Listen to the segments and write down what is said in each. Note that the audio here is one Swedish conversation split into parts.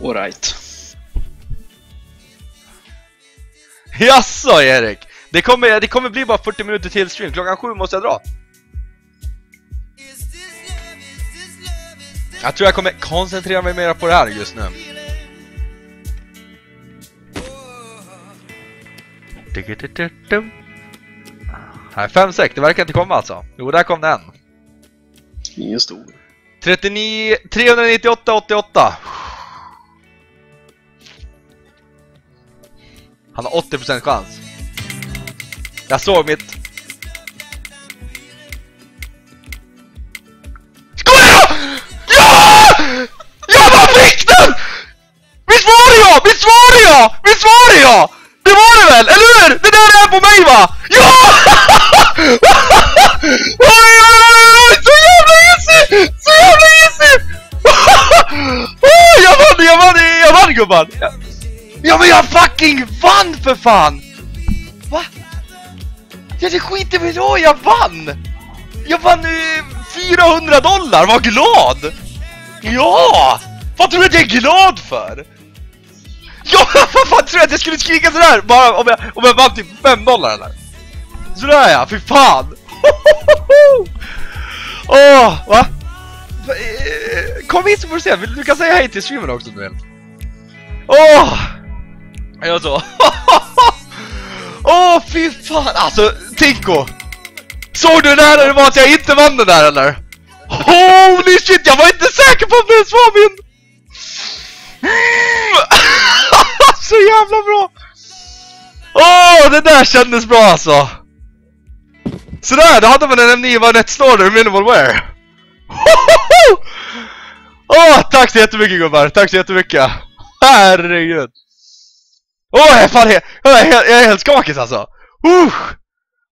Alright. Jaså Erik! Det kommer, det kommer bli bara 40 minuter till stream, klockan sju måste jag dra. Jag tror jag kommer koncentrera mig mer på det här just nu. Här, 5 sek, det verkar inte komma alltså. Jo, där kom den. Ingen stor. 39, 398, 88. Han har 80% chans. Jag såg mitt... SKOJA! Ja! Jag bara fick den! Visst var det jag? Visst var det jag? Visst var det jag? Det var det väl, eller hur? Det där är på mig va? Ja! Oj, oj, oj, så jävla easy! Så jävla easy! Oh, jag vann, jag vann, jag vann gubbar! Ja men jag fucking för fan! Va? Ja det skiter väl då, jag vann! Jag vann eh, 400 dollar, var glad! Ja! Vad tror du att jag är glad för? Ja, vad fan tror du att jag skulle skrika sådär? Bara om jag, om jag vann typ 5 dollar eller? Sådär ja, fy fan! Åh, oh, va? Eh, kom hit så får du se, du kan säga hej till streamen också om du vill. Åh! Oh! Jag så. Åh oh, fy fan, alltså Tinko! Såg du när det var att jag inte vann den där eller? Holy shit, jag var inte säker på att det ens var min! Så jävla bra! Åh, oh, det där kändes bra alltså! Sådär, då hade man en M9 var net minimal wear! Åh, oh, tack så jättemycket gubbar, tack så jättemycket! Herregud! Åh, oh, jag är fan helt, jag är helt, jag är helt skakig alltså! Uh,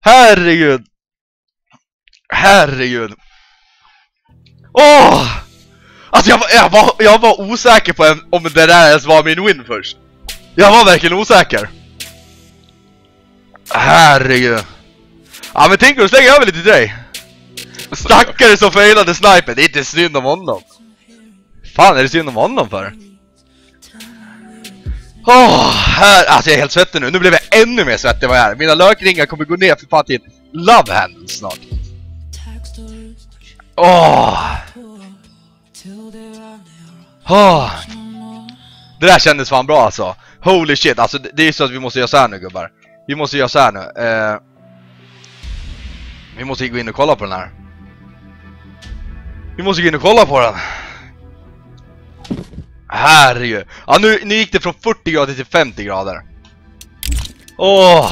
herregud! Herregud! Åh! Oh! Alltså jag, jag, var, jag var osäker på en, om det där ens var min win först. Jag var verkligen osäker. Herregud. Ja men tänk du slänger över lite till dig. Stackare som failade snipen, det är inte synd om honom. Fan är det synd om honom för? Åh, oh, här, alltså jag är helt svettig nu. Nu blev jag ännu mer svettig än vad jag är. Mina lökringar kommer gå ner för fan till love handle snart. Åh! Oh. Oh. Det där kändes fan bra alltså. Holy shit, alltså det, det är så att vi måste göra så här nu gubbar. Vi måste göra så här nu. Eh, vi måste gå in och kolla på den här. Vi måste gå in och kolla på den. Herregud. Ja, nu, nu gick det från 40 grader till 50 grader. Åh. Oh.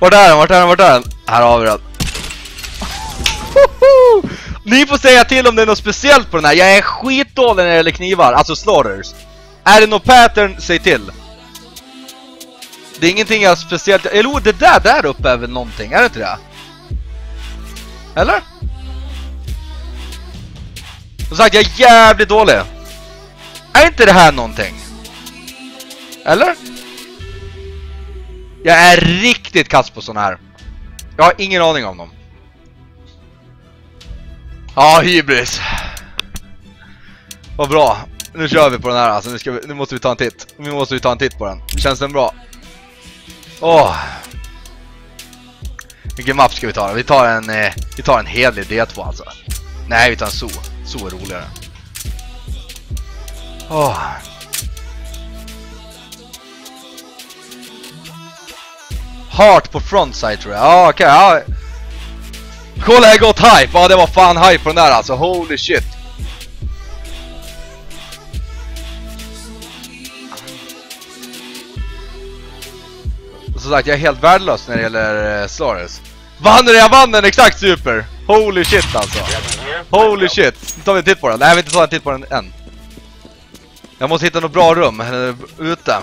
Vart är den? Vart är den? Vart är den? Här har vi den. Ni får säga till om det är något speciellt på den här. Jag är skitdålig när det gäller knivar, alltså slaughters. Är det något pattern, säg till. Det är ingenting jag speciellt... Eller oh, det där där uppe är väl någonting, är det inte det? Eller? Som sagt, jag är jävligt dålig. Är inte det här någonting? Eller? Jag är riktigt kass på sån här. Jag har ingen aning om dem. Ja, hybris. Vad bra. Nu kör vi på den här alltså. Nu, vi, nu måste vi ta en titt. Nu måste vi ta en titt på den. Känns den bra? Åh. Vilken mapp ska vi ta? Vi tar en, eh, vi tar en helig D2 alltså. Nej, vi tar en zoo. Så är roligare. Åh. Heart på frontside tror jag. Ja, okej. Okay, ja. Kolla jag gått hype! Ja det var fan hype på den där alltså, holy shit! Som sagt, jag är helt värdelös när det gäller eh, uh, Slares. Vann den? Jag vann den exakt super! Holy shit alltså! Holy shit! Nu tar vi en titt på den. Nej, vi inte ta en titt på den än. Jag måste hitta något bra rum, eller ute.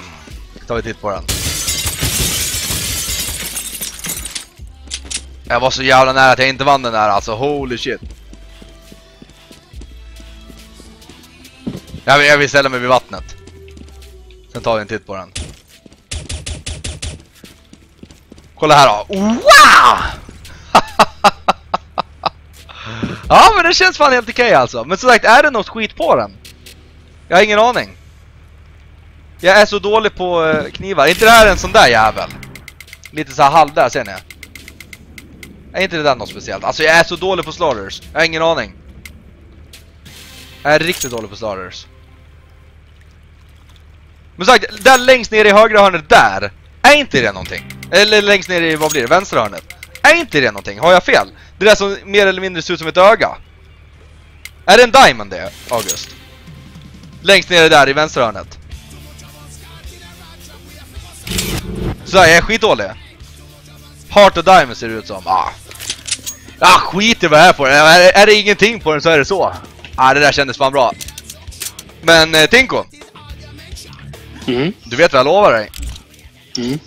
Nu tar vi en titt på den. Jag var så jävla nära att jag inte vann den där alltså, holy shit. Jag vill, jag vill ställa mig vid vattnet. Sen tar vi en titt på den. Kolla här då. Wow! Ja men det känns fan helt okej alltså. Men som sagt, är det något skit på den? Jag har ingen aning. Jag är så dålig på eh, knivar. Är inte det här en sån där jävel? Lite så här halv där, ser ni? Är inte det där något speciellt? Alltså jag är så dålig på slaughters. Jag har ingen aning. Jag är riktigt dålig på slaughters. Men sagt, där längst ner i högra hörnet där. Är inte det någonting? Eller längst ner i, vad blir det, vänstra hörnet? Är inte det någonting? Har jag fel? Det där som mer eller mindre ser ut som ett öga. Är det en diamond det, August? Längst ner där i vänstra hörnet. Så jag är skitdålig. Heart och Diamond ser det ut som. Ah, ah skit i vad jag är på den. Är, är det ingenting på den så är det så. Ah, det där kändes fan bra. Men eh, Tinko, Mm. du vet vad jag lovar dig? Mm.